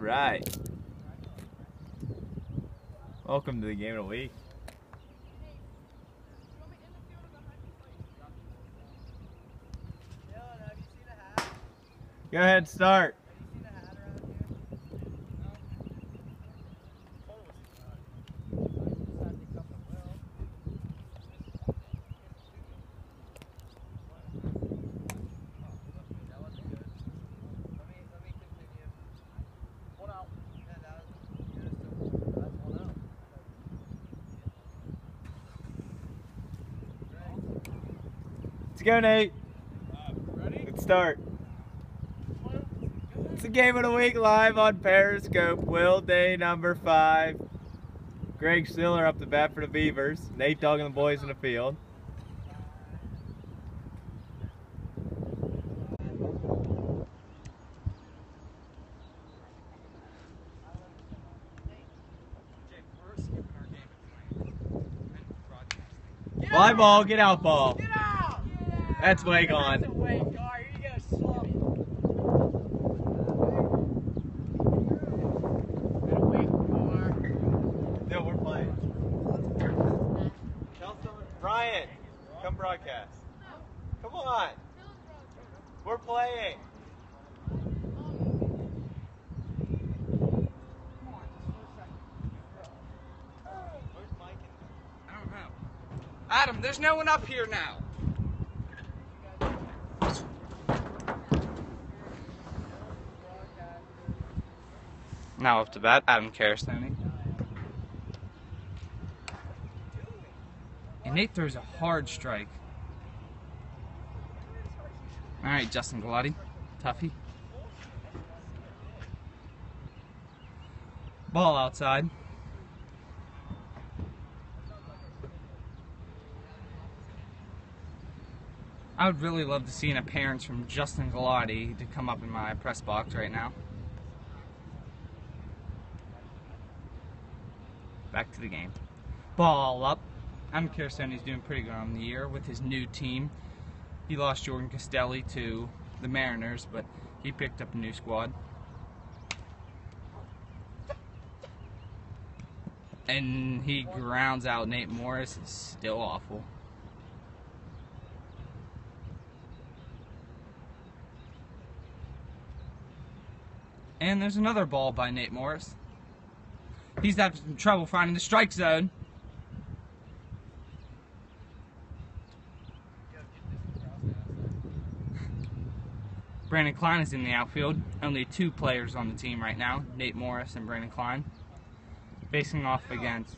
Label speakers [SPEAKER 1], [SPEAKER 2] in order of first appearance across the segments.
[SPEAKER 1] right. Welcome to the game of the week. Go ahead, start. Let's go, Nate. Let's start. It's the game of the week live on Periscope. Will Day number five. Greg Stiller up the bat for the Beavers. Nate Dog and the boys in the field. Fly ball, get out ball.
[SPEAKER 2] Get out!
[SPEAKER 1] That's way gone.
[SPEAKER 2] That's way gone. You're gonna slump. Gotta wait for.
[SPEAKER 1] No, we're playing. Tell someone, Ryan, come broadcast. Come on. We're playing. Where's Mike
[SPEAKER 2] I don't know. Adam, there's no one up here now. Now up to bat, Adam Karastoni. And Nate throws a hard strike. All right, Justin Galati, Tuffy. Ball outside. I would really love to see an appearance from Justin Galati to come up in my press box right now. Back to the game. Ball up. Adam Karastoni's doing pretty good on the year with his new team. He lost Jordan Castelli to the Mariners, but he picked up a new squad. And he grounds out Nate Morris. It's still awful. And there's another ball by Nate Morris. He's having some trouble finding the strike zone. Brandon Klein is in the outfield. Only two players on the team right now Nate Morris and Brandon Klein. Facing off against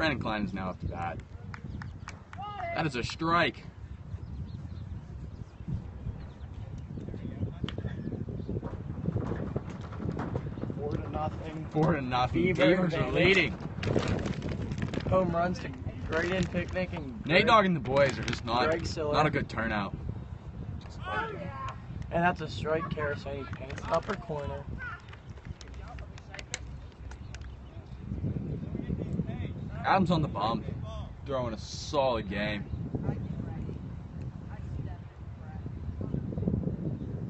[SPEAKER 3] Brandon Klein is now up to bat. That is a strike.
[SPEAKER 4] Four to nothing.
[SPEAKER 3] Four to nothing.
[SPEAKER 4] Beaver
[SPEAKER 3] Beavers are leading.
[SPEAKER 4] Home runs to Graydon Picnic and
[SPEAKER 3] Nate Dogg and the boys are just not not a good turnout.
[SPEAKER 4] And that's a strike Karasoni paints upper corner.
[SPEAKER 3] Adams on the bump, throwing a solid game.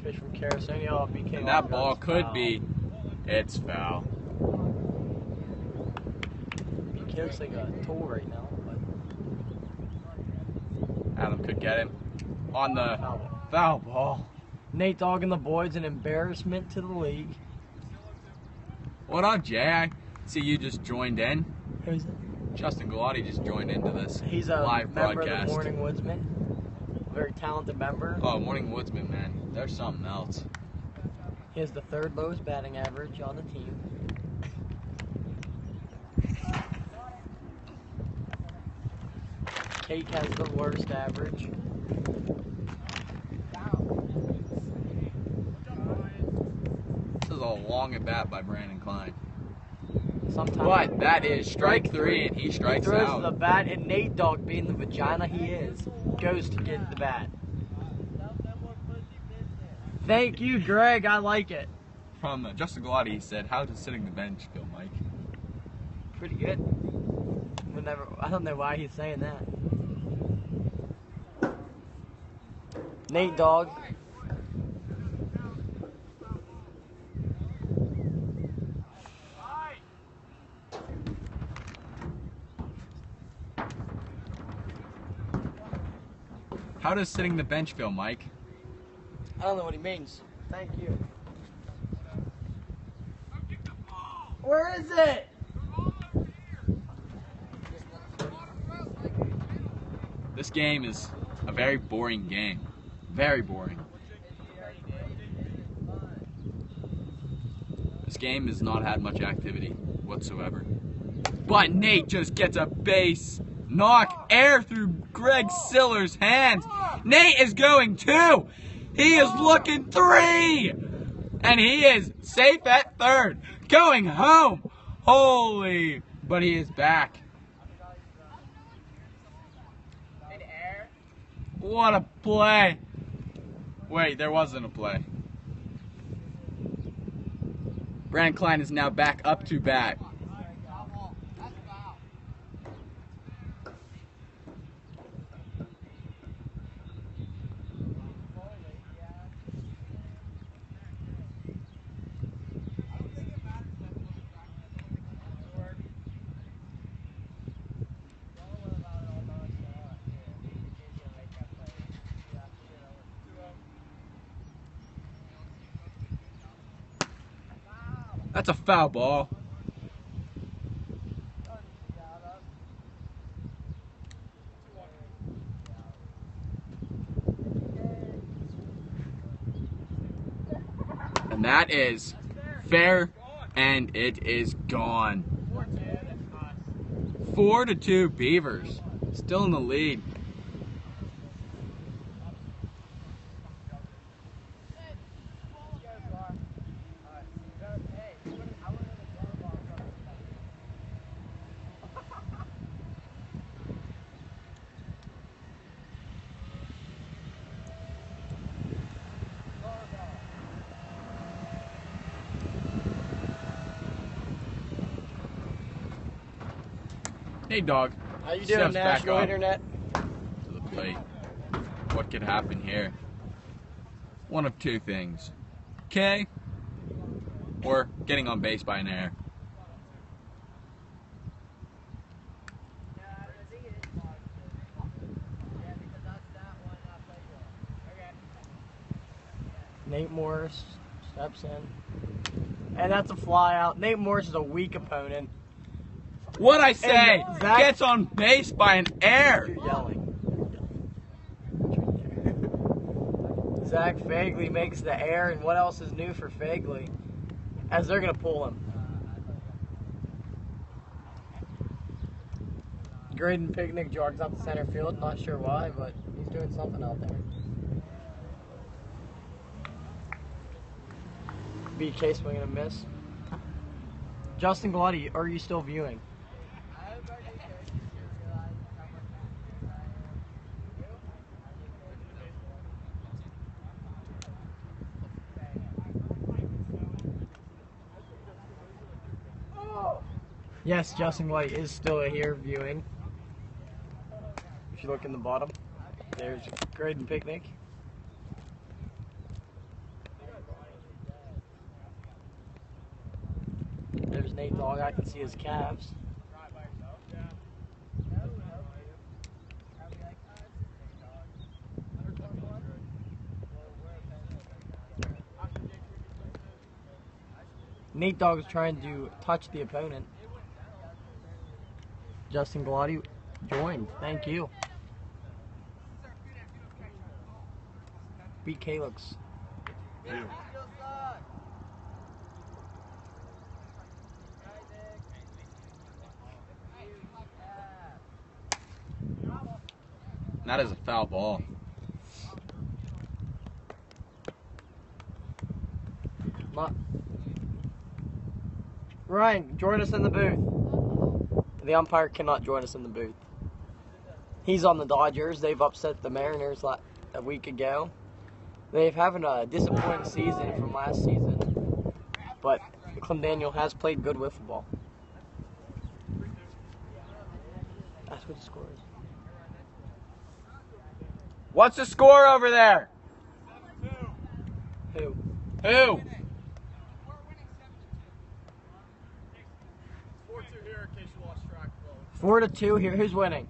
[SPEAKER 4] Pitch from Karasoni. Oh, BK.
[SPEAKER 3] And that ball could
[SPEAKER 4] foul.
[SPEAKER 3] be, it's foul.
[SPEAKER 4] BK looks like a tool right now. But
[SPEAKER 3] Adam could get him on the
[SPEAKER 4] foul ball.
[SPEAKER 3] foul ball.
[SPEAKER 4] Nate Dogg and the boys an embarrassment to the league.
[SPEAKER 3] What up, Jay? I see you just joined in.
[SPEAKER 4] Who's it?
[SPEAKER 3] Justin Galati just joined into this
[SPEAKER 4] He's a
[SPEAKER 3] live
[SPEAKER 4] member
[SPEAKER 3] broadcast.
[SPEAKER 4] of the Morning Woodsman. Very talented member.
[SPEAKER 3] Oh, Morning Woodsman, man. There's something else.
[SPEAKER 4] He has the third lowest batting average on the team. Kate has the worst average.
[SPEAKER 3] This is a long at bat by Brandon Klein.
[SPEAKER 4] Sometimes
[SPEAKER 3] But that is strike three, and he
[SPEAKER 4] he
[SPEAKER 3] strikes
[SPEAKER 4] throws
[SPEAKER 3] out.
[SPEAKER 4] the bat, and Nate Dogg, being the vagina he is, goes to get the bat. Thank you, Greg. I like it.
[SPEAKER 3] From uh, Justin Galati, he said, "How does sitting the bench feel, Mike?"
[SPEAKER 4] Pretty good. Would never. I don't know why he's saying that. Nate Dogg.
[SPEAKER 3] How does sitting the bench feel, Mike?
[SPEAKER 4] I don't know what he means. Thank you. Where is it?
[SPEAKER 3] This game is a very boring game. Very boring. This game has not had much activity whatsoever. But Nate just gets a base knock air through Greg Siller's hands. Nate is going two. He is looking three. And he is safe at third. Going home. Holy. But he is back. What a play. Wait, there wasn't a play. Brandon Klein is now back up to bat. That's a foul ball. And that is fair, and it is gone. Four to two Beavers, still in the lead. Hey, dog.
[SPEAKER 4] How you doing,
[SPEAKER 3] back
[SPEAKER 4] National. Internet?
[SPEAKER 3] to the plate. What could happen here? One of two things. K or getting on base by an air.
[SPEAKER 4] Nate Morris steps in. And that's a fly out. Nate Morris is a weak opponent.
[SPEAKER 3] What I say
[SPEAKER 4] And Zach-
[SPEAKER 3] gets on base by an air.
[SPEAKER 4] You're yelling. Zach Fagley makes the air, and what else is new for Fagley? As they're going to pull him. Graydon Picnic jogs out the center field. Not sure why, but he's doing something out there. BK swinging a miss. Justin Galati, are you still viewing? Yes, Justin White is still here viewing. If you look in the bottom, there's Graydon Picnic. There's Nate Dogg. I can see his calves. Nate Dogg is trying to touch the opponent. Justin Galati joined. Thank you. BK looks.
[SPEAKER 3] That is a foul ball.
[SPEAKER 4] Ryan, join us in the booth. The umpire cannot join us in the booth. He's on the Dodgers. They've upset the Mariners like a week ago. They've having a disappointing season from last season, but Clem Daniel has played good wiffle ball. That's what the score is.
[SPEAKER 3] What's the score over there?
[SPEAKER 4] Who?
[SPEAKER 3] Who?
[SPEAKER 4] Four to two here. Who's winning?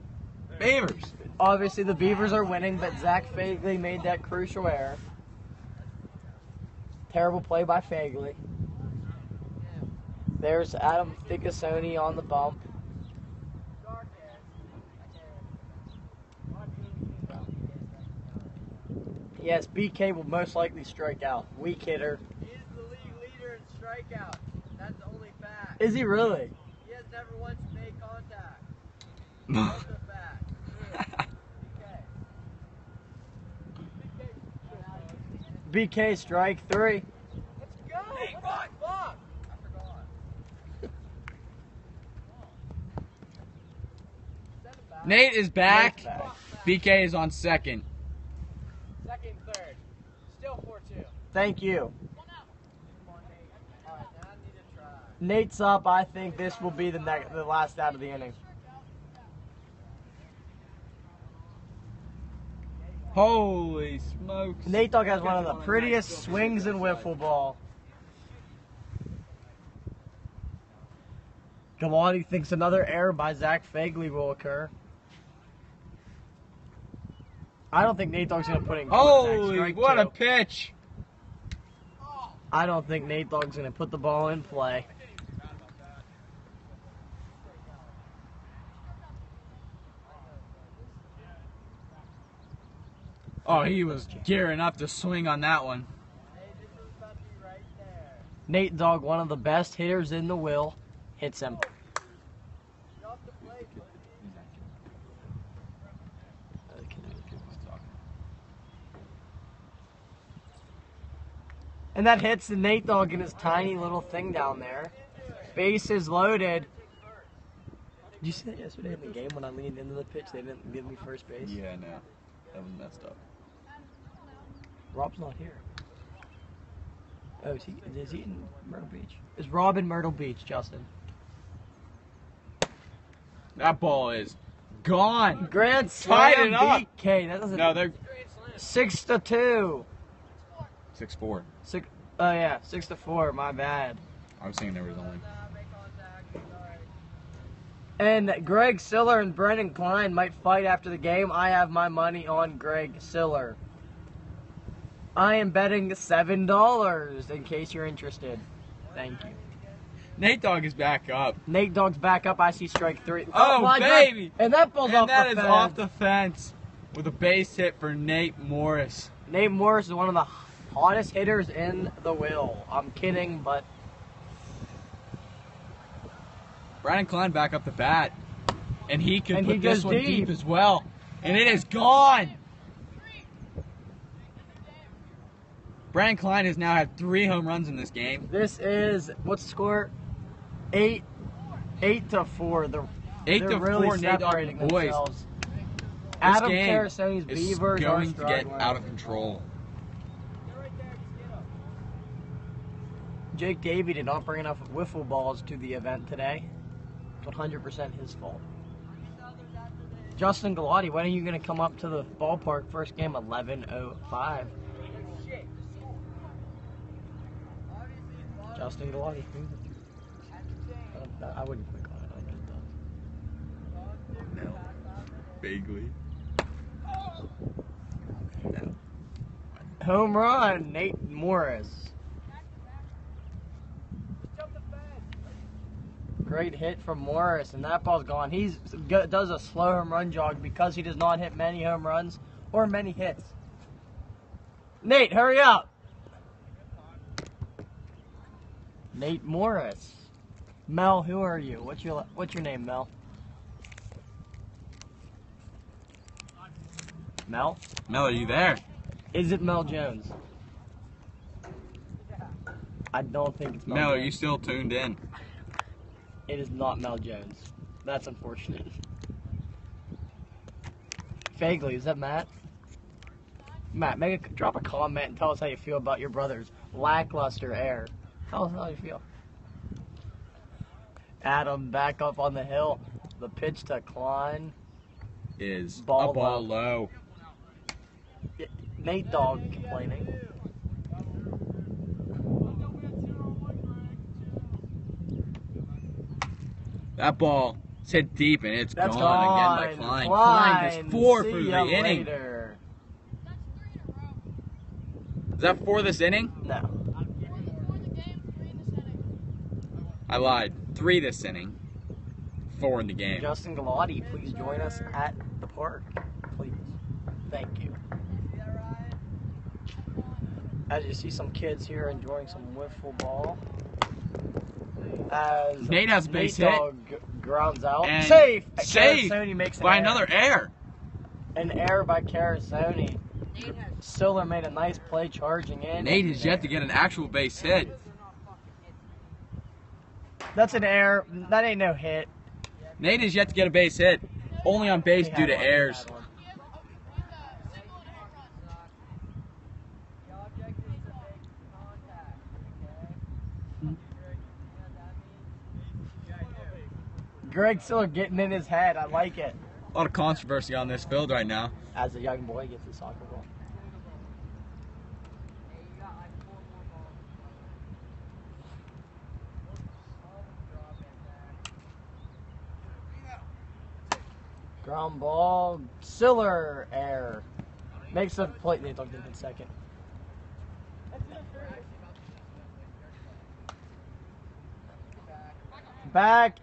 [SPEAKER 3] Beavers.
[SPEAKER 4] Obviously, the Beavers are winning, but Zach Fagley made that crucial error. Terrible play by Fagley. There's Adam Ficasoni on the bump. Yes, BK will most likely strike out. Weak hitter.
[SPEAKER 5] He is the league leader in strikeouts. That's the only fact.
[SPEAKER 4] Is he really?
[SPEAKER 5] He has never once made contact. That's a fact. Okay.
[SPEAKER 4] BK strike three.
[SPEAKER 5] Let's go! Hey, fuck! Fuck! I forgot. Send him back.
[SPEAKER 3] Nate is back.
[SPEAKER 4] Back.
[SPEAKER 3] BK is on second.
[SPEAKER 5] Second, third. Still 4 2.
[SPEAKER 4] Thank you.
[SPEAKER 5] Come on, Nate. Alright, now I need to try.
[SPEAKER 4] Nate's up. I think this will be the next, the last out of the inning.
[SPEAKER 3] Holy smokes.
[SPEAKER 4] Nate Dogg has one of the prettiest swings in wiffle ball. Galati thinks another error by Zach Fagley will occur. I don't think Nate Dogg's gonna put in.
[SPEAKER 3] Holy, what a pitch.
[SPEAKER 4] I don't think Nate Dogg's gonna put the ball in play.
[SPEAKER 3] Oh, he was gearing up to swing on that one.
[SPEAKER 5] Hey, this is about to be right there.
[SPEAKER 4] Nate Dogg, one of the best hitters in the will, hits him.
[SPEAKER 5] Get off the plate.
[SPEAKER 4] And that hits the Nate Dogg in his tiny little thing down there. Base is loaded. Did you see that yesterday in the game when I leaned into the pitch? They didn't give me first base.
[SPEAKER 3] Yeah, no. That was messed up.
[SPEAKER 4] Rob's not here. Oh, is he? Is he in Myrtle Beach? Is Rob in Myrtle Beach, Justin?
[SPEAKER 3] That ball is gone.
[SPEAKER 4] Grand
[SPEAKER 3] Tied
[SPEAKER 4] slam
[SPEAKER 3] it up.
[SPEAKER 4] BK. That doesn't.
[SPEAKER 3] No, they're
[SPEAKER 4] six to two.
[SPEAKER 3] six four.
[SPEAKER 4] Six. Oh yeah, six to four. My bad.
[SPEAKER 3] I was saying there was only.
[SPEAKER 5] Nah, make contact. Sorry.
[SPEAKER 4] And Greg Siller and Brendan Klein might fight after the game. I have my money on Greg Siller. I am betting seven dollars in case you're interested. Thank you.
[SPEAKER 3] Nate Dogg is back up.
[SPEAKER 4] Nate Dogg's back up. I see strike three.
[SPEAKER 3] Oh, oh
[SPEAKER 4] my God.
[SPEAKER 3] baby.
[SPEAKER 4] And that ball's
[SPEAKER 3] And
[SPEAKER 4] off
[SPEAKER 3] that
[SPEAKER 4] the
[SPEAKER 3] is
[SPEAKER 4] fence.
[SPEAKER 3] off the fence with a base hit for Nate Morris.
[SPEAKER 4] Nate Morris is one of the hottest hitters in the will. I'm kidding, but
[SPEAKER 3] Brandon Klein back up the bat. And he could
[SPEAKER 4] And he
[SPEAKER 3] put this one deep.
[SPEAKER 4] deep.
[SPEAKER 3] as well. And it is gone. Brandon Klein has now had three home runs in this game.
[SPEAKER 4] This is what's the score? Eight, eight to four. The
[SPEAKER 3] Eight
[SPEAKER 4] they're
[SPEAKER 3] to
[SPEAKER 4] really
[SPEAKER 3] four, Nate
[SPEAKER 4] separating
[SPEAKER 3] boys.
[SPEAKER 4] themselves.
[SPEAKER 3] This
[SPEAKER 4] Adam
[SPEAKER 3] is
[SPEAKER 4] Beavers
[SPEAKER 3] going to get out of control.
[SPEAKER 4] Jake Davey did not bring enough wiffle balls to the event today. It's 100% his fault. Justin Galati, when are you going to come up to the ballpark? First game, 11.05. Justin Galati. Uh, I wouldn't click on it. I does.
[SPEAKER 3] Vaguely.
[SPEAKER 4] Home run, Nate Morris. Great hit from Morris, and that ball's gone. He does a slow home run jog because he does not hit many home runs or many hits. Nate, hurry up! Nate Morris. Mel, who are you? What's your What's your name, Mel? Mel?
[SPEAKER 3] Mel, are you there?
[SPEAKER 4] Is it Mel Jones? I don't think it's Mel.
[SPEAKER 3] Mel, are you still tuned in?
[SPEAKER 4] It is not Mel Jones. That's unfortunate. Vaguely, is that Matt? Matt, make a, drop a comment and tell us how you feel about your brother's lackluster air. Us how you feel. Adam back up on the hill. The pitch to Klein.
[SPEAKER 3] Is
[SPEAKER 4] Ball
[SPEAKER 3] a ball low.
[SPEAKER 4] Nate Dog complaining.
[SPEAKER 3] That ball is hit deep and it's
[SPEAKER 4] That's
[SPEAKER 3] gone,
[SPEAKER 4] gone.
[SPEAKER 3] again by Klein.
[SPEAKER 4] Klein,
[SPEAKER 3] Klein is four
[SPEAKER 4] see
[SPEAKER 3] for the inning.
[SPEAKER 4] later.
[SPEAKER 3] Is that for this inning?
[SPEAKER 4] No.
[SPEAKER 3] I lied. Three this inning. Four in the game.
[SPEAKER 4] Justin Galati, please join us at the park. Please. Thank you. As you see some kids here enjoying some wiffle ball. As
[SPEAKER 3] Nate has a base hit.
[SPEAKER 4] Dogg grounds out.
[SPEAKER 3] And
[SPEAKER 4] safe!
[SPEAKER 3] safe
[SPEAKER 4] Carasoni makes an
[SPEAKER 3] By
[SPEAKER 4] error.
[SPEAKER 3] another air.
[SPEAKER 4] An air by Carasoni. Siller made a nice play charging in.
[SPEAKER 3] Nate has yet to get an actual base hit.
[SPEAKER 4] That's an error. That ain't no hit.
[SPEAKER 3] Nate has yet to get a base hit. Only on base due to
[SPEAKER 4] one,
[SPEAKER 3] errors.
[SPEAKER 4] had one.
[SPEAKER 5] The object is to make contact, okay?
[SPEAKER 4] Hmm.
[SPEAKER 5] You know what that means?
[SPEAKER 4] Greg Siller getting in his head. I like it.
[SPEAKER 3] A lot of controversy on this field right now.
[SPEAKER 4] As a young boy gets a soccer ball.
[SPEAKER 5] Hey, you got like four more balls.
[SPEAKER 4] Ground ball. Siller air. Makes a play. Dogg did in second. Back.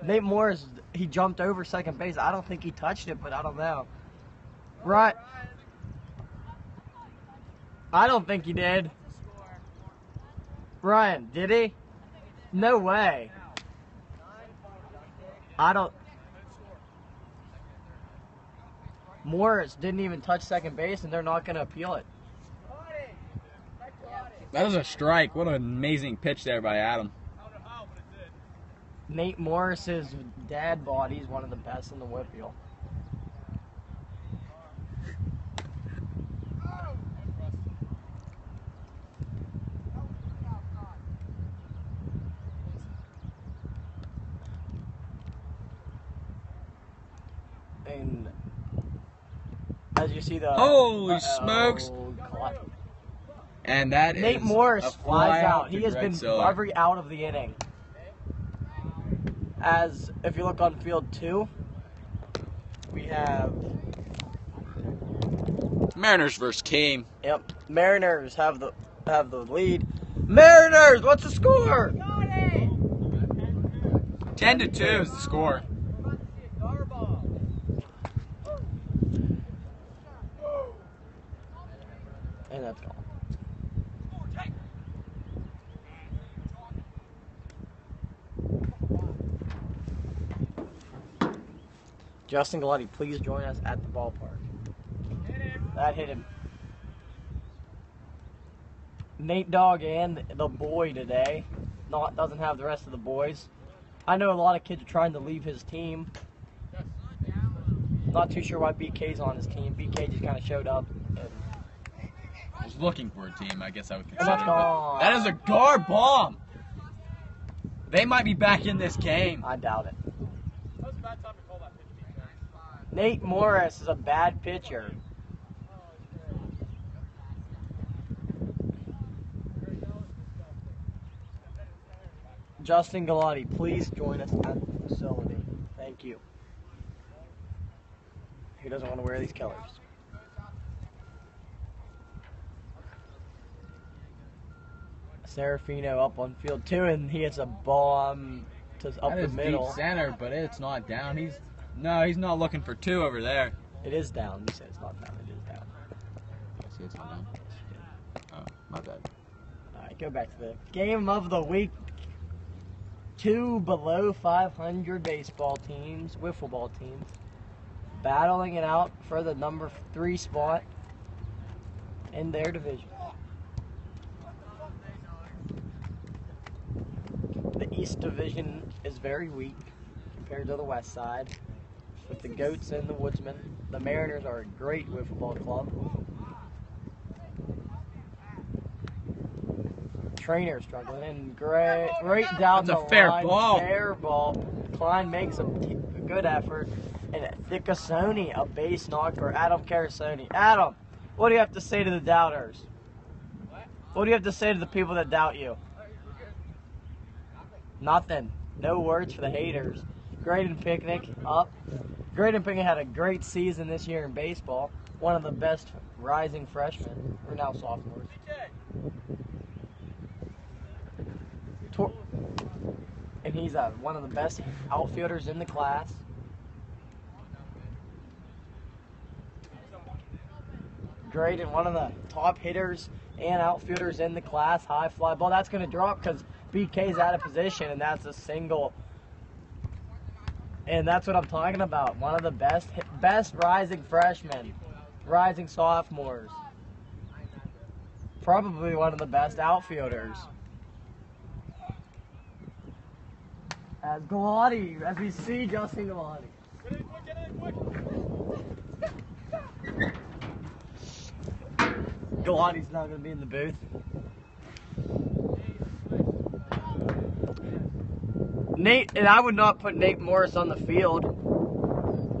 [SPEAKER 4] Nate Morris, he jumped over second base. I don't think he touched it, but I don't know. Right. I don't think he did. Ryan, did he? No way. I don't. Morris didn't even touch second base, and they're not going to appeal it.
[SPEAKER 3] That was a strike. What an amazing pitch there by Adam.
[SPEAKER 4] Nate Morris's dad body is one of the best in the Whitfield. And as you see the
[SPEAKER 3] Holy
[SPEAKER 4] Uh-oh,
[SPEAKER 3] smokes.
[SPEAKER 4] clock.
[SPEAKER 3] And that
[SPEAKER 4] Nate Morris flies out. He has been
[SPEAKER 3] Siller.
[SPEAKER 4] every out of the inning. As if you look on field two, we have
[SPEAKER 3] Mariners versus Team.
[SPEAKER 4] yep Mariners have the have the lead. Mariners, what's the score?
[SPEAKER 3] 10 to 2 is the score.
[SPEAKER 5] We're about to see a gar ball.
[SPEAKER 4] And that's all. Justin Galati, please join us at the ballpark. That hit him. Nate Dogg and the boy today. Not doesn't have the rest of the boys. I know a lot of kids are trying to leave his team. Not too sure why BK's on his team. BK just kind of showed up. And
[SPEAKER 3] was looking for a team, I guess I would consider.
[SPEAKER 4] that's
[SPEAKER 3] but. That is a guard bomb. They might be back in this game.
[SPEAKER 4] I doubt it. Nate Morris is a bad pitcher. Justin Galati, please join us at the facility. Thank you. Who doesn't want to wear these colors? Serafino up on field two, and he hits a bomb to up
[SPEAKER 3] That
[SPEAKER 4] the middle.
[SPEAKER 3] deep center, but it's not down. He's no, he's not looking for two over there.
[SPEAKER 4] It is down. You said it's not down. It is down.
[SPEAKER 3] I See, it's not down. Oh, my bad.
[SPEAKER 4] All right, go back to the game of the week. Two below 500 baseball teams, wiffle ball teams, battling it out for the number three spot in their division. East Division is very weak compared to the West side. With the Goats and the Woodsmen, the Mariners are a great wiffle ball club. Trainer struggling and great right down
[SPEAKER 3] That's a
[SPEAKER 4] the
[SPEAKER 3] fair
[SPEAKER 4] line,
[SPEAKER 3] ball.
[SPEAKER 4] Fair ball. Klein makes a good effort, and Thickasoni a base knock for Adam Carasoni. Adam, what do you have to say to the doubters? What do you have to say to the people that doubt you? Nothing. No words for the haters. Graydon Picnic up. Graydon Picnic had a great season this year in baseball. One of the best rising freshmen, or now sophomores. Tor- and he's uh, one of the best outfielders in the class. Graydon, one of the top hitters and outfielders in the class. High fly ball. That's going to drop because BK's out of position, and that's a single. And that's what I'm talking about. One of the best, best rising freshmen, rising sophomores. Probably one of the best outfielders. As Galati, as we see Justin Galati. Galati's not going to be in the booth. Nate, and I would not put Nate Morris on the field.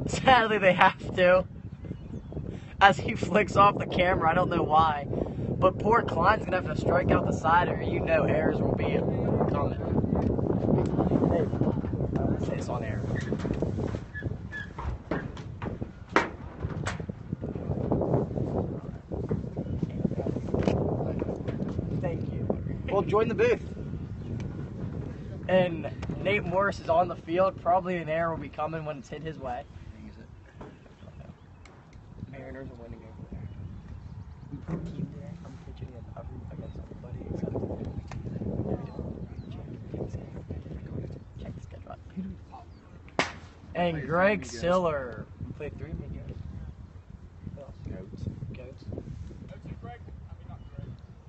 [SPEAKER 4] Sadly, they have to. As he flicks off the camera, I don't know why. But poor Klein's going to have to strike out the side, or you know errors will be coming. Hey, I'm say this on air. Thank you. Well, join the booth. And Nate Morris is on the field. Probably an error will be coming when it's hit his way. Mariners are winning over there. We put a team there. I'm pitching it up against everybody except check the schedule. out. Who do we- And Greg Siller. We played three amigos. Who else?
[SPEAKER 3] Goats.
[SPEAKER 4] Goats.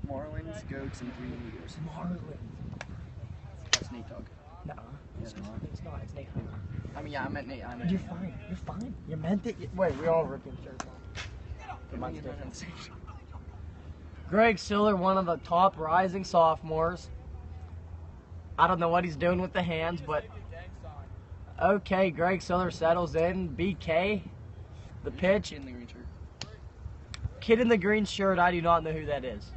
[SPEAKER 6] Marlins, goats, and three amigos.
[SPEAKER 4] Marlins.
[SPEAKER 6] That's Nate Dogg.
[SPEAKER 4] No,
[SPEAKER 6] It's not.
[SPEAKER 4] It's not. It's Nate Hunter.
[SPEAKER 6] I mean, yeah, I meant Nate. I meant
[SPEAKER 4] You're fine. You're fine. You meant it. Wait, we all ripping shirts off.
[SPEAKER 6] But
[SPEAKER 4] mine's
[SPEAKER 6] mine's
[SPEAKER 4] different.
[SPEAKER 6] different.
[SPEAKER 4] Greg Siller, one of the top rising sophomores. I don't know what he's doing with the hands, but okay. Greg Siller settles in. BK, the pitch.
[SPEAKER 6] in the green shirt.
[SPEAKER 4] Kid in the green shirt. I do not know who that is.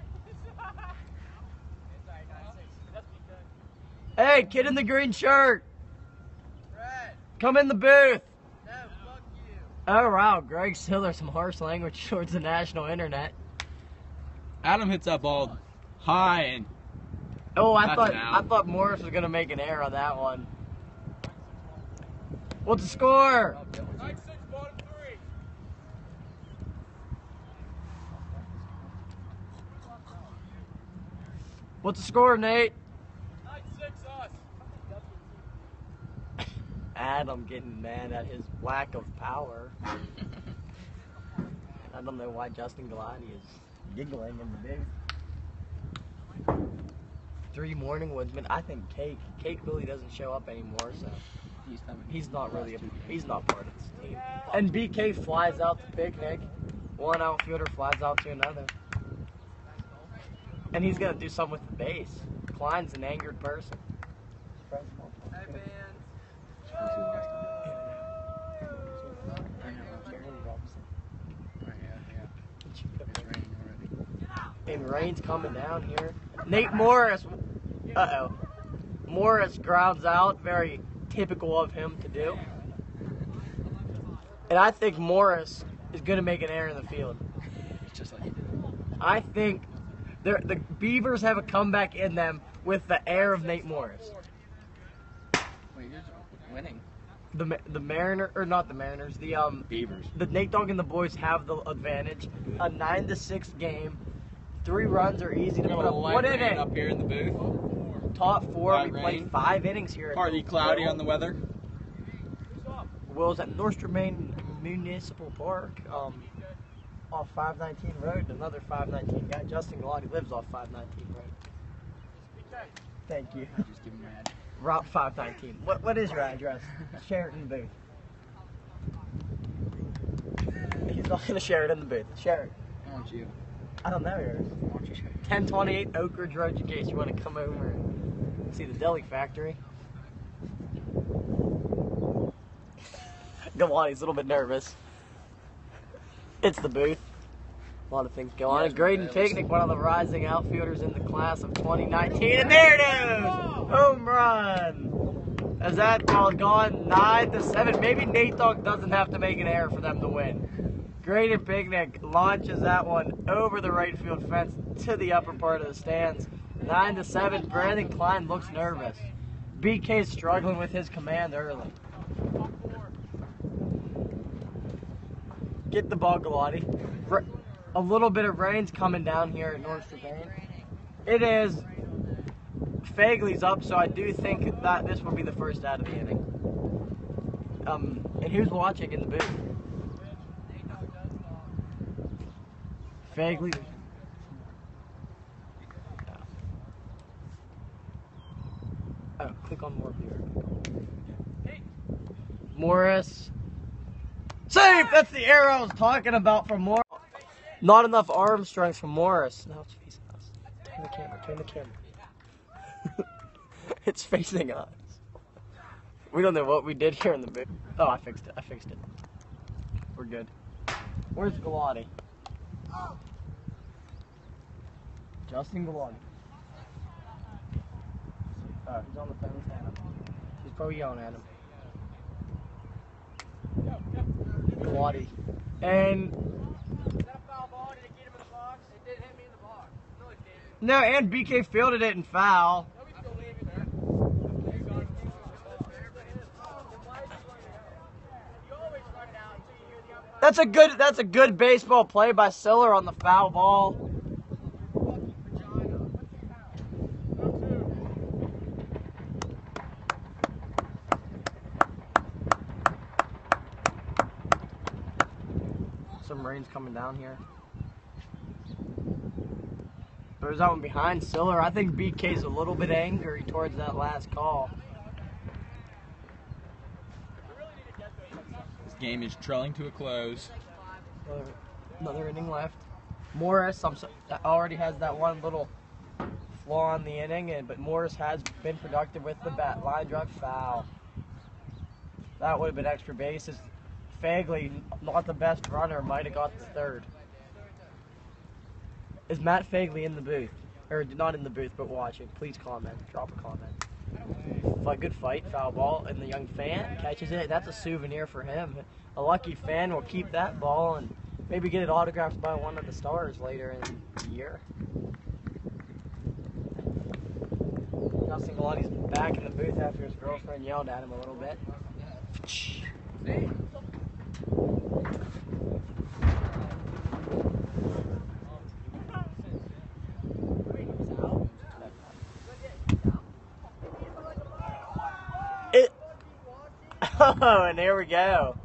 [SPEAKER 4] Hey, kid in the green shirt,
[SPEAKER 5] Brad,
[SPEAKER 4] come in the booth.
[SPEAKER 5] no, fuck you.
[SPEAKER 4] Oh wow, Greg Siller, some harsh language towards the national internet.
[SPEAKER 3] Adam hits that ball high and
[SPEAKER 4] Oh, I thought I thought Morris was gonna make an error on that one. What's the score? What's the score, Nate? Adam getting mad at his lack of power. I don't know why Justin Galati is giggling in the booth. Three morning woodsmen. I think Cake. Cake really doesn't show up anymore, so
[SPEAKER 6] He's
[SPEAKER 4] he's not really a, he's not part of this team. And BK flies out to picnic. One outfielder flies out to another. And he's gonna do something with the base. Klein's an angered person. And rain's coming down here. Nate Morris. Uh oh. Morris grounds out. Very typical of him to do. And I think Morris is going to make an error in the field.
[SPEAKER 6] Just like.
[SPEAKER 4] I think the Beavers have a comeback in them with the air of Nate Morris.
[SPEAKER 6] Wait, you're winning.
[SPEAKER 4] The the Mariner or not the Mariners. The um
[SPEAKER 3] Beavers.
[SPEAKER 4] the Nate Dogg and the boys have the advantage. A nine to six game. Three runs are easy to put up. What inning?
[SPEAKER 3] up here in the booth.
[SPEAKER 4] Top four.
[SPEAKER 3] Light
[SPEAKER 4] we
[SPEAKER 3] rain.
[SPEAKER 4] played five innings here.
[SPEAKER 3] Partly cloudy on the weather.
[SPEAKER 4] Will's at Nordstrom Main Municipal Park. Um, off 519 Road. Another 519 guy. Justin Galati lives off 519 Road. Thank you.
[SPEAKER 6] Just give him my address.
[SPEAKER 4] Route 519. What what is your address? Sheraton Booth. He's not gonna share it in the booth. Share it.
[SPEAKER 6] I want you.
[SPEAKER 4] I don't know yours.
[SPEAKER 6] I want you to share.
[SPEAKER 4] 1028 Oak Ridge Road in case you want to come over and see the deli factory. Galati's a little bit nervous. It's the booth. A lot of things go on.
[SPEAKER 6] Yes,
[SPEAKER 4] Graydon. Picnic, one of the rising outfielders in the class of 2019. And there it is! Home run! As that ball gone 9 to 7. Maybe Nate Dogg doesn't have to make an error for them to win. Graydon Picnic launches that one over the right field fence to the upper part of the stands. 9 to 7. Brandon Klein looks nervous. BK's struggling with his command early. Get the ball, Galati. A little bit of rain's coming down here at North Savannah. It is. Fagley's up, so I do think that this will be the first out of the inning. Um, and who's watching in the booth? Fagley. Oh, click on more here. Morris. Safe! That's the arrow I was talking about for Morris. Not enough arm strength from Morris. Now it's facing us. Turn the camera, turn the camera. it's facing us. We don't know what we did here in the booth. Oh, I fixed it. I fixed it. We're good. Where's Galati? Justin Galati. Oh, he's on the phone with Adam. He's probably yelling at him. Galati. And
[SPEAKER 5] Is that a foul ball? Did it get him in the box? It did hit me in the box. No, it didn't.
[SPEAKER 4] No, and BK fielded it in foul. That's a good. That's a good baseball play by Siller on the foul ball. Some rain's coming down here. There's that one behind Siller. I think BK's a little bit angry towards that last call.
[SPEAKER 3] This game is trailing to a close.
[SPEAKER 4] Another, another inning left. Morris I'm, already has that one little flaw in the inning, and but Morris has been productive with the bat. Line drive foul. That would have been extra bases. Fagley, not the best runner, might have got the third. Is Matt Fagley in the booth? Or not in the booth, but watching? Please comment. Drop a comment. Fight, good fight, foul ball, and the young fan catches it. That's a souvenir for him. A lucky fan will keep that ball and maybe get it autographed by one of the stars later in the year. Justin Galati's back in the booth after his girlfriend yelled at him a little bit.
[SPEAKER 6] Oh, and here we go.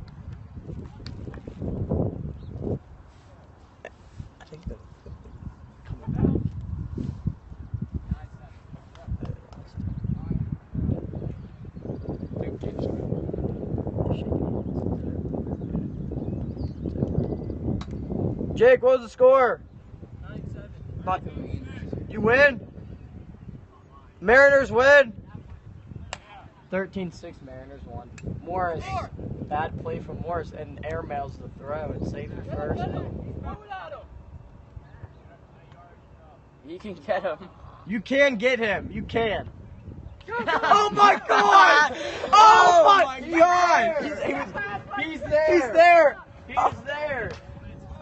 [SPEAKER 6] I think the. Jake, what was the score? Not- You win? Mariners win? 13 6 Mariners won. Morris, bad play from Morris, and airmails the throw and safe at first.
[SPEAKER 2] You can get him.
[SPEAKER 6] You can get him. You can. oh my god! Oh, oh my god! He's, he was-
[SPEAKER 5] He's there.
[SPEAKER 6] he's there!
[SPEAKER 5] He's oh. there.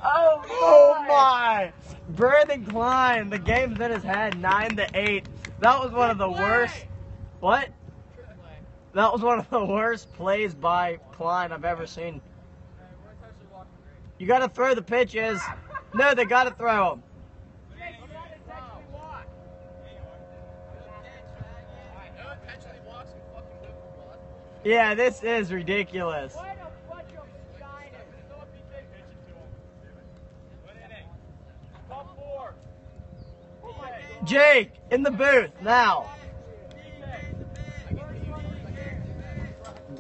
[SPEAKER 5] Oh,
[SPEAKER 6] Oh my! Brandon Klein, the game's in his head, nine to eight. That was one of the worst. What? That was one of the worst plays by Klein I've ever seen. You gotta throw the pitches. No, they gotta throw them. Yeah, this is ridiculous. Jake, in the booth, now.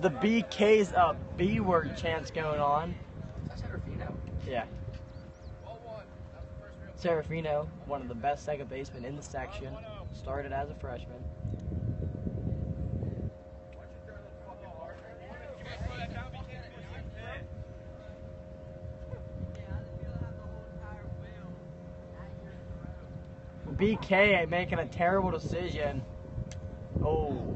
[SPEAKER 6] The BK's a B uh, word chance going on. Yeah. Serafino, one of the best second basemen in the section, started as a freshman. BK making a terrible decision. Oh,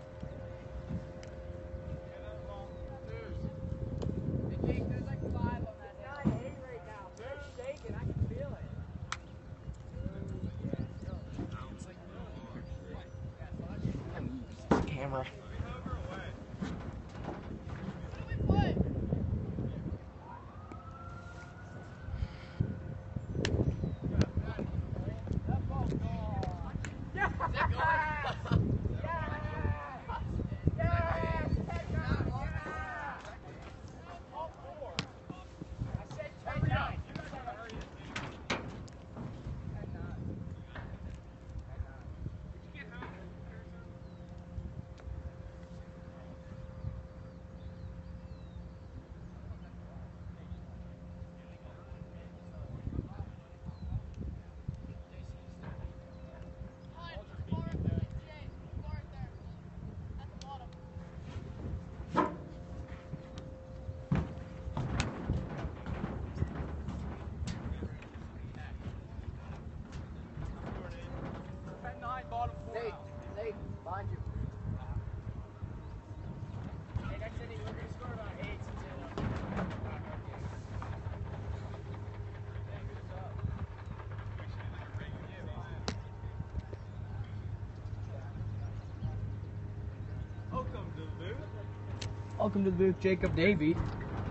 [SPEAKER 2] Welcome to the booth, Jacob Davey,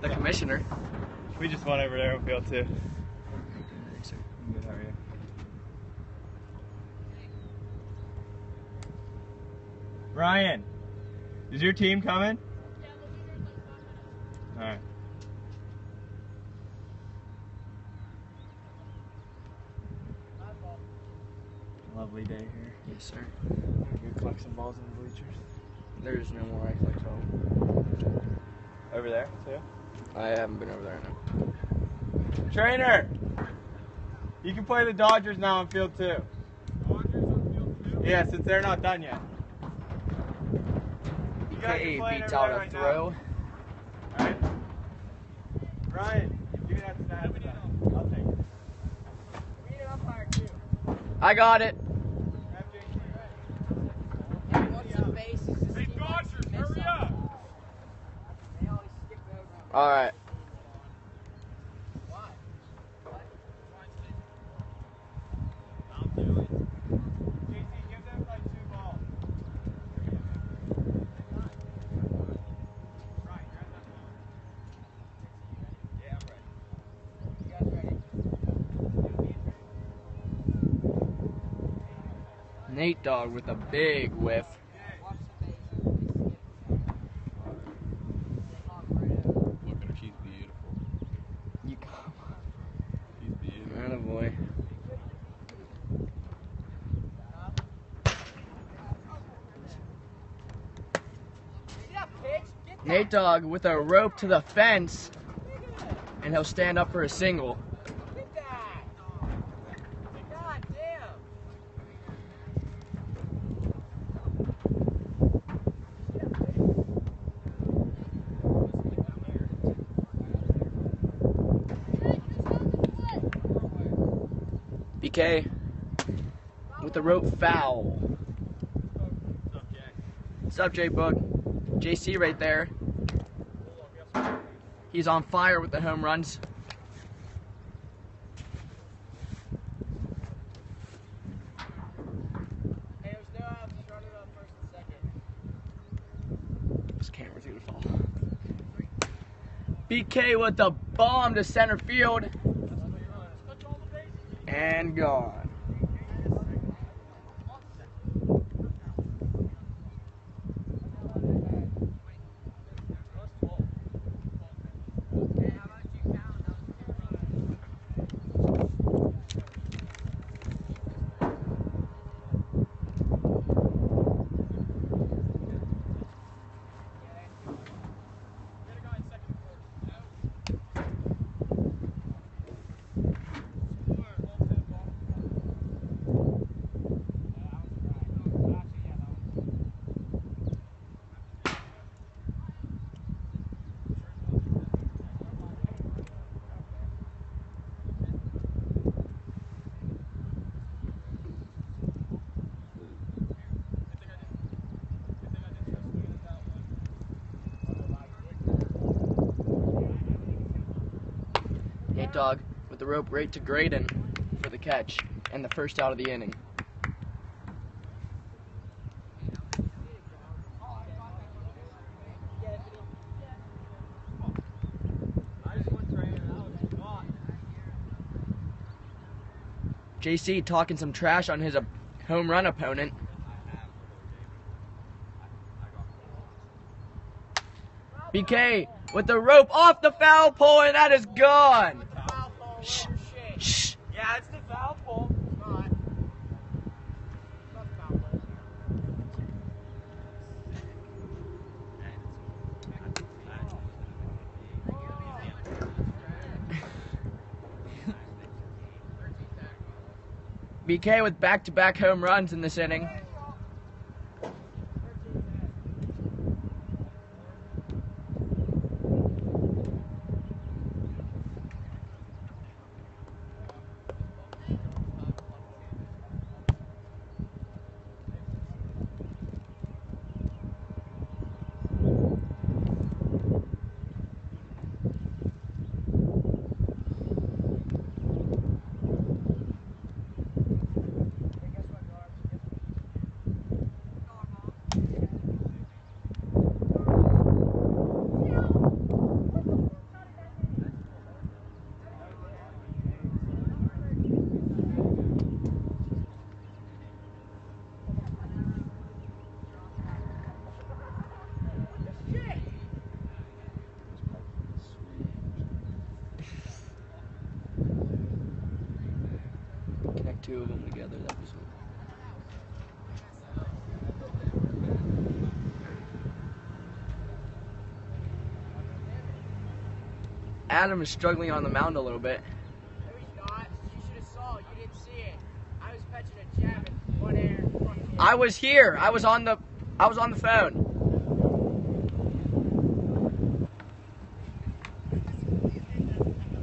[SPEAKER 2] the commissioner.
[SPEAKER 1] We just won over there on field two. Good, how are you? Ryan, is your team coming? All right. Lovely day here.
[SPEAKER 2] Yes, sir.
[SPEAKER 1] Go collect some balls in the bleachers.
[SPEAKER 2] There's no more Icelex home.
[SPEAKER 1] Over there, too.
[SPEAKER 2] I haven't been over there now.
[SPEAKER 1] Trainer, you can play the Dodgers now on field two. Yeah, since they're not done yet. You guys are
[SPEAKER 2] Okay,
[SPEAKER 1] playing
[SPEAKER 2] beats out a
[SPEAKER 1] right now.
[SPEAKER 2] throw.
[SPEAKER 1] Alright. Ryan, give me that stat. stuff. I'll take it.
[SPEAKER 5] We umpire too.
[SPEAKER 2] I got it.
[SPEAKER 1] Grab JT.
[SPEAKER 5] What's the bases? Hey, Dodgers, hurry up! They always skip over.
[SPEAKER 2] All right.
[SPEAKER 6] Nate Dogg with a big whiff.
[SPEAKER 3] Look at her. She's beautiful.
[SPEAKER 6] You come
[SPEAKER 3] She's beautiful.
[SPEAKER 6] on, boy. Nate Dogg with a rope to the fence, and he'll stand up for a single.
[SPEAKER 5] Get that! God damn!
[SPEAKER 6] BK rope foul. What's up, J Book? JC right there. He's on fire with the home runs. This camera's gonna fall. BK with the bomb to center field. And gone. Nate Dogg with the rope right to Graydon for the catch and the first out of the inning. JC talking some trash on his uh, home run opponent. BK with the rope off the foul pole and that is gone. Shh. Shh.
[SPEAKER 5] Yeah, it's the. It's not. It's not the foul pole.
[SPEAKER 6] BK with back-to-back home runs in this inning. Two of them together. That was. Adam is struggling on the mound a little bit.
[SPEAKER 5] No, he's not. You should have saw. You didn't see it. I was catching a jab in one air. fucking hit.
[SPEAKER 6] I was here. I was on the. I was on the phone. Adam is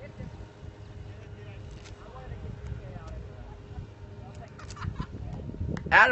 [SPEAKER 6] getting really frustrated here.
[SPEAKER 5] I was gonna smile. Hit it. Hit it. I couldn't tell. You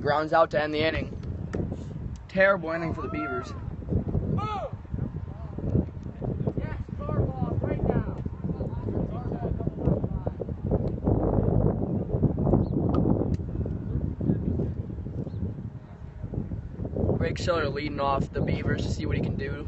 [SPEAKER 6] Grounds out to end the inning. Terrible inning for the Beavers. Schiller leading off the Beavers to see what he can do.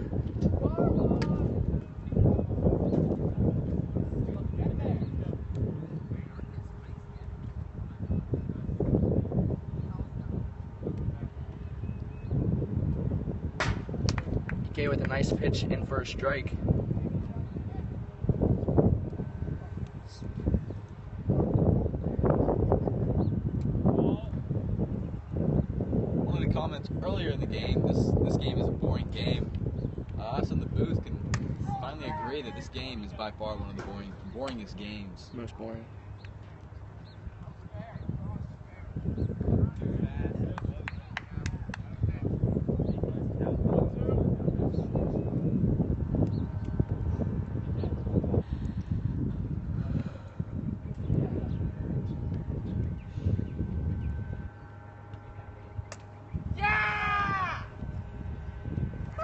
[SPEAKER 6] BK with a nice pitch in for a strike.
[SPEAKER 3] One of the comments earlier in the game, this this game is a boring game. Uh, us in the booth can finally agree that this game is by far one of the boring, boringest games.
[SPEAKER 6] Most boring.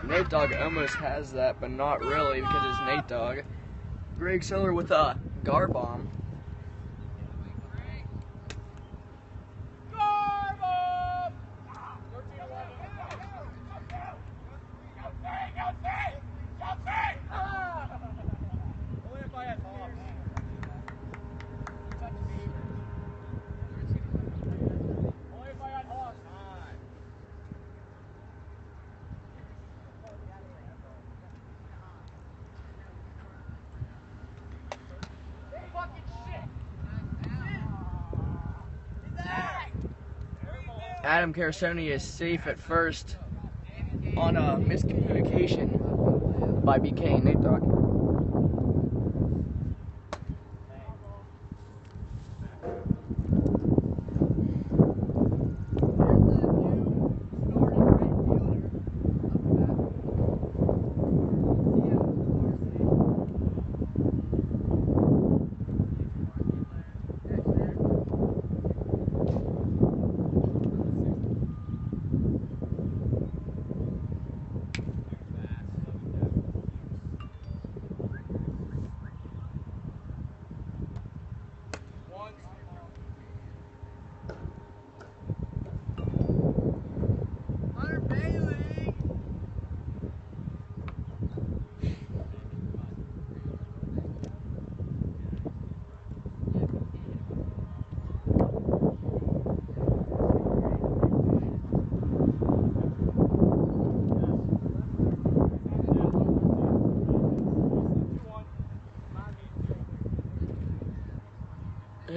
[SPEAKER 6] Nate Dogg almost has that, but not really because it's Nate Dogg. Greg Siller with a gar bomb. Adam Carasoni is safe at first on a miscommunication by BK and Nate.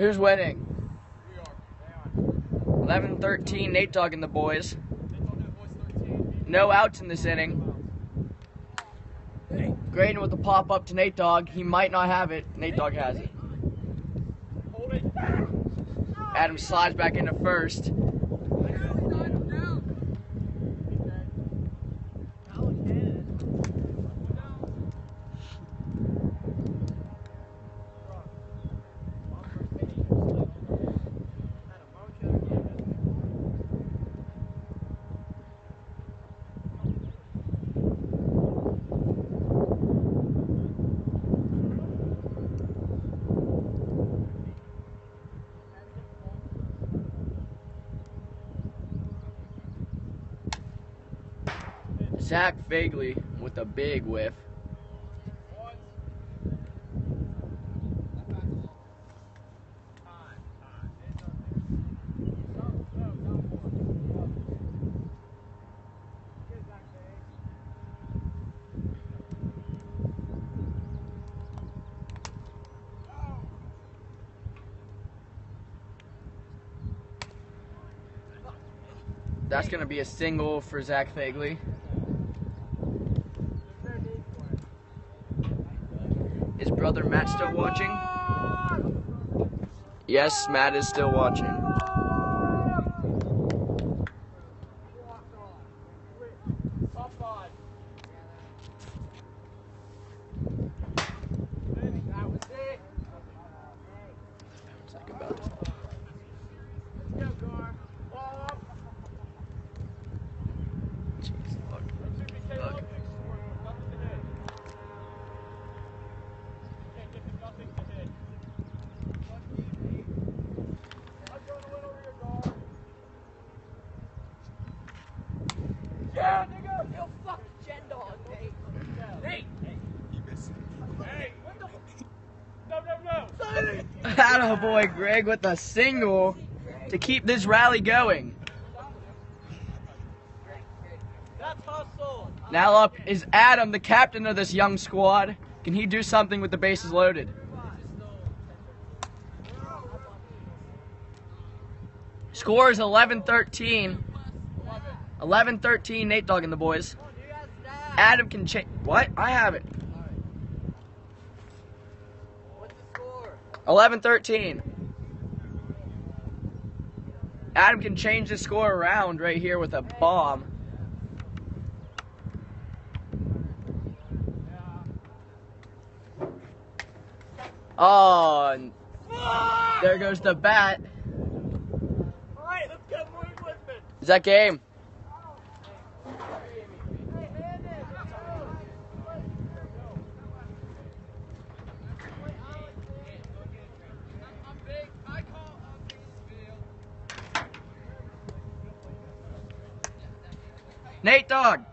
[SPEAKER 6] Who's winning? 11 13, Nate Dogg and the boys. No outs in this inning. Graydon with the pop up to Nate Dogg. He might not have it. Nate Dogg has it. Adam slides back into first. Zach Fagley with a big whiff. That's going to be a single for Zach Fagley. Is brother Matt still watching? Yes, Matt is still watching.
[SPEAKER 7] Atta boy, Greg, with a single to keep this rally going. Now up is Adam, the captain of this young squad. Can he do something with the bases loaded? Score is 11-13. 11-13, Nate Dogg and the boys. Adam can change. What? I have it. 11-13. Adam can change the score around right here with a bomb. Oh, and there goes the bat. Is that game? Nate Dog.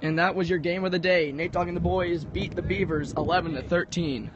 [SPEAKER 7] And that was your game of the day. Nate Dogg and the boys beat the Beavers 11 to 13.